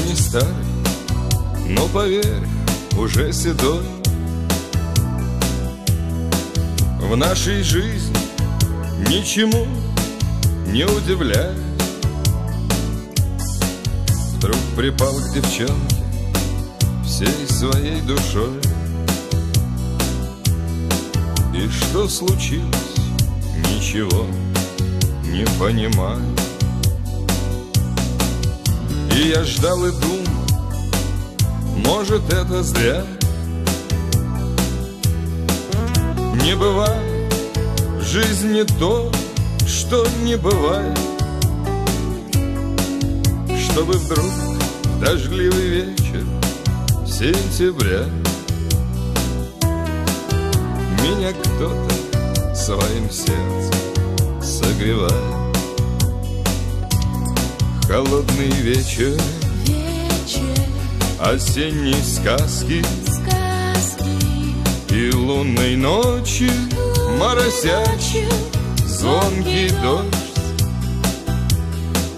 не старый, но поверь, уже седой. В нашей жизни ничему не удивляй Вдруг припал к девчонке всей своей душой. И что случилось, ничего не понимаю И я ждал и думал, может это зря. Не бывает в жизни то, что не бывает. Чтобы вдруг дождливый вечер сентября. Меня кто-то своим сердцем согревает Холодный вечер, Вечер, осенней сказки. Сказки, И лунной ночи. Моросячий звонкий дождь.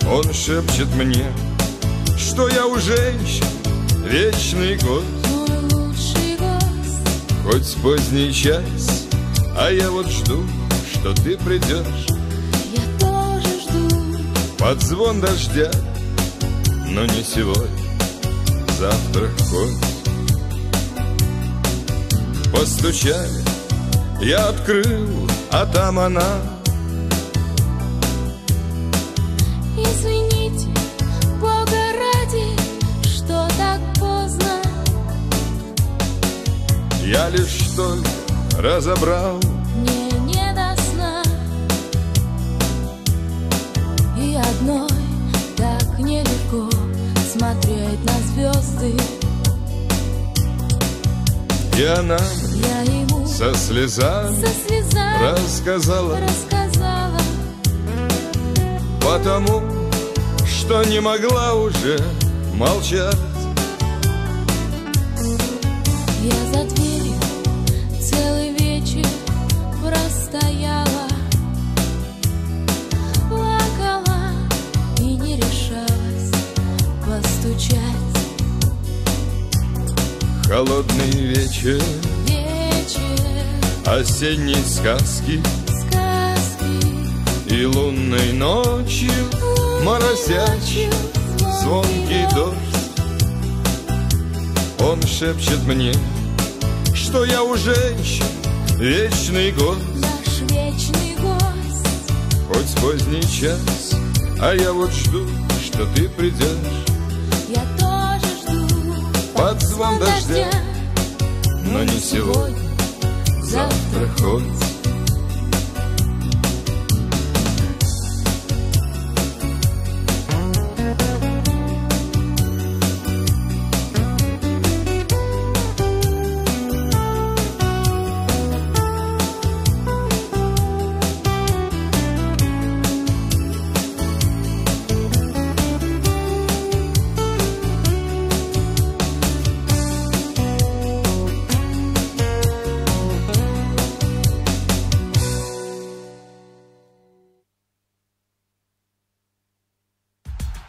Он шепчет мне, что я у женщин вечный гость. Гость. Хоть поздний час, а я вот жду, что ты придешь Под звон дождя, но не сегодня, завтра хоть Постучали, я открыл, а там она извините, Бога ради, что так поздно. Я лишь только разобрал смотреть на звезды. И она Я ему со слезами со слезами рассказала. рассказала. Потому, что не могла уже молчать. Я Холодный вечер. Вечер, осенней сказки. Сказки. И лунной ночью моросячий звонкий дождь. Он шепчет мне, что я у женщин вечный гость. Наш вечный гость. Хоть поздний час, а я вот жду, что ты придешь Под звон дождя, но не сегодня, завтра завтра хоть